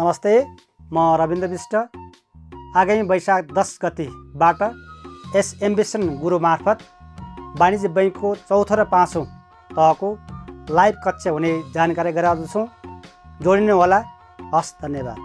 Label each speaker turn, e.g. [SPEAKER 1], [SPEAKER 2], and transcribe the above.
[SPEAKER 1] नमस्ते म रविन्द्र विष्ट। आगामी वैशाख दस गतिबाट एस एम्बिसन गुरु मार्फत वाणिज्य बैङ्कको चौथो र पाँचौँ तहको लाइभ कक्षा हुने जानकारी गराउँदछौँ। जोडिनुहोला। हस् धन्यवाद।